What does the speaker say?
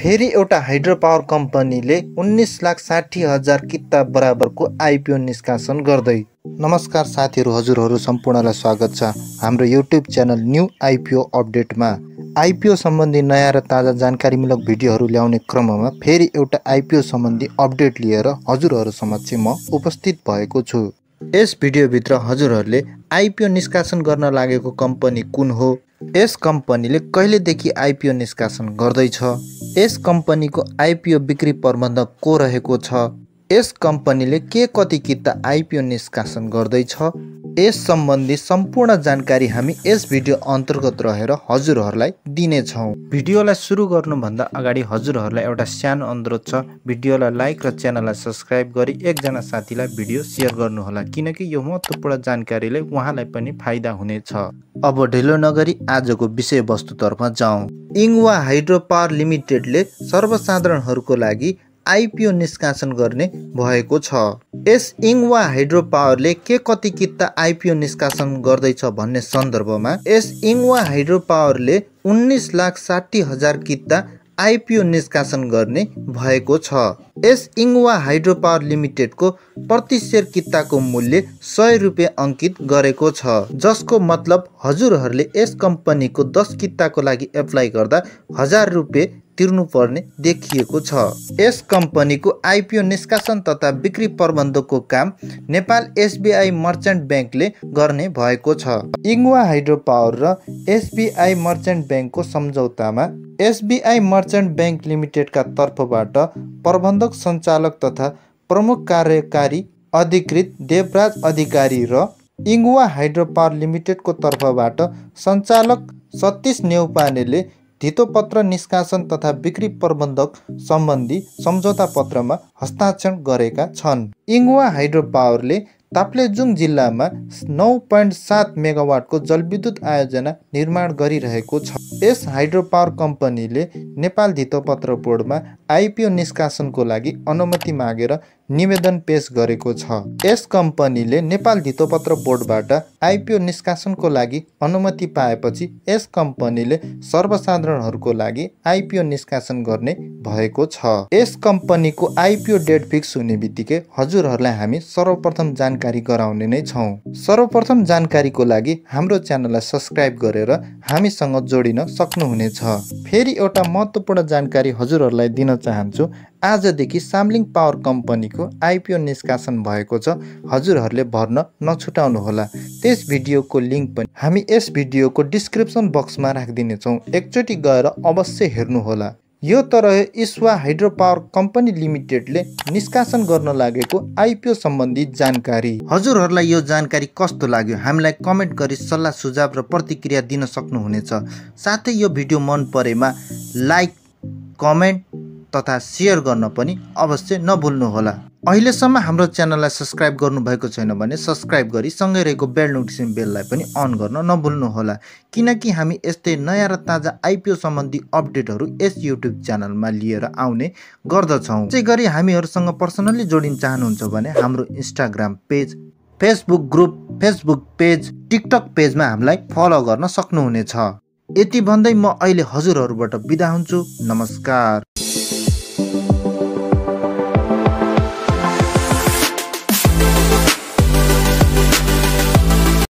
फेरि एउटा hydro power कम्पनीले उन्नाइस लाख साठी हजार किता बराबरको आइपिओ निष्कासन गर्दै। नमस्कार साथीहरू हजुरहरू सम्पूर्णलाई स्वागत छ हाम्रो युट्युब च्यानल न्यू आइपिओ अपडेटमा। आइपिओ सम्बन्धी नयाँ र ताजा जानकारीमूलक भिडियोहरू ल्याउने क्रममा फेरि एउटा आइपिओ सम्बन्धी अपडेट लिएर हजुरहरू समक्ष म उपस्थित भएको छु। यस भिडियोभित्र हजुरहरूले आइपिओ निष्कासन गर्न लागेको कम्पनी कुन हो? यस कम्पनीले कहिलेदेखि आइपिओ निष्कासन गर्दैछ? यस कम्पनीको आइपिओ बिक्री प्रबन्धक को रहेको छ? यस कम्पनीले के कति किता आइपिओ निष्कासन गर्दैछ? यस सम्बन्धी सम्पूर्ण जानकारी हामी यस भिडियो अन्तर्गत रहेर हजुरहरूलाई दिनेछौँ। भिडियोलाई सुरु गर्नुभन्दा अगाडि हजुरहरूलाई एउटा सानो अनुरोध छ। भिडियोलाई लाइक र च्यानललाई सब्सक्राइब गरी एकजना साथीलाई भिडियो सेयर गर्नुहोला किनकि यो महत्त्वपूर्ण जानकारीले उहाँलाई पनि फाइदा हुनेछ। अब ढिलो नगरी आजको विषयवस्तुतर्फ जाउँ। इङ्वा हाइड्रो पावर लिमिटेडले सर्वसाधारणहरूको लागि आइपिओ निष्कासन गर्ने भएको छ। यस इङ्वा हाइड्रो पावरले के कति किता आइपिओ निष्कासन गर्दैछ भन्ने सन्दर्भमा यस इङ्वा हाइड्रो पावरले उन्नाइस लाख साठी हजार किता आइपिओ निष्कासन गर्ने भएको छ। यस इङ्वा हाइड्रो पावर लिमिटेडको प्रति सेयर किताको मूल्य सय रुपियाँ अङ्कित गरेको छ। जसको मतलब हजुरहरूले यस कम्पनीको दस किताको लागि एप्लाई गर्दा हजार रुपियाँ तिर्नुपर्ने देखिएको छ। यस कम्पनीको आइपिओ निष्कासन तथा बिक्री प्रबन्धको काम नेपाल एसबिआई मर्चेन्ट ब्याङ्कले गर्ने भएको छ। इङ्वा हाइड्रो पावर र एसबिआई मर्चेन्ट ब्याङ्कको सम्झौतामा एसबिआई मर्चेन्ट ब्याङ्क लिमिटेडका तर्फबाट प्रबन्धक सञ्चालक तथा प्रमुख कार्यकारी अधिकृत देवराज अधिकारी र इङ्वा हाइड्रो पावर लिमिटेडको तर्फबाट सञ्चालक सतीश नेउपानेले धितोपत्र निष्कासन तथा बिक्री प्रबन्धक सम्बन्धी सम्झौता पत्रमा हस्ताक्षर गरेका छन्। इङ्वा हाइड्रो पावरले ताप्लेजुङ जिल्लामा नौ पोइन्ट सात मेगावाटको जलविद्युत आयोजना निर्माण गरिरहेको छ। यस हाइड्रो पावर कम्पनीले नेपाल धितोपत्र बोर्डमा आइपिओ निष्कासनको लागि अनुमति मागेर निवेदन पेश गरेको छ। यस कम्पनीले नेपाल धितोपत्र बोर्डबाट आइपिओ निष्कासनको लागि अनुमति पाएपछि यस कम्पनीले सर्वसाधारणहरूको लागि आइपिओ निष्कासन गर्ने भएको छ। यस कम्पनीको आइपिओ डेट फिक्स हुने बित्तिकै हजुरहरूलाई हामी सर्वप्रथम जानकारी गराउने नै छौँ। सर्वप्रथम जानकारीको लागि हाम्रो च्यानललाई सब्सक्राइब गरेर हामीसँग जोडिन सक्नुहुनेछ। फेरि एउटा महत्त्वपूर्ण जानकारी हजुरहरूलाई दिन चाहन्छु। आजदेखि सामलिङ पावर कम्पनीको आइपिओ निष्कासन भएको छ। हजुरहरूले भर्न नछुटाउनुहोला। त्यस भिडियोको लिङ्क पनि हामी यस भिडियोको डिस्क्रिप्सन बक्समा राखिदिनेछौँ। एकचोटि गएर अवश्य हेर्नुहोला। यो तरह इस्वा हाइड्रो पावर कम्पनी लिमिटेडले निष्कासन गर्न लागेको आइपिओ सम्बन्धी जानकारी। हजुरहरूलाई यो जानकारी कस्तो लाग्यो? हामीलाई कमेन्ट गरी सल्लाह सुझाव र प्रतिक्रिया दिन सक्नुहुनेछ। साथै यो भिडियो मन परेमा लाइक कमेन्ट तथा सेयर गर्न पनि अवश्य नभुल्नुहोला। अहिलेसम्म हाम्रो च्यानललाई सब्सक्राइब गर्नुभएको छैन भने सब्सक्राइब गरी सँगै रहेको बेल नोटिफिकेसन बेललाई पनि अन गर्न नभुल्नुहोला। किनकि हामी यस्तै नयाँ र ताजा आइपिओ सम्बन्धी अपडेटहरू यस युट्युब च्यानलमा लिएर आउने गर्दछौँ। त्यसै गरी हामीहरूसँग पर्सनल्ली जोडिन चाहनुहुन्छ भने हाम्रो Instagram page Facebook group Facebook page TikTok पेजमा हामीलाई फलो गर्न सक्नुहुनेछ। यति भन्दै म अहिले हजुरहरूबाट बिदा हुन्छु। नमस्कार।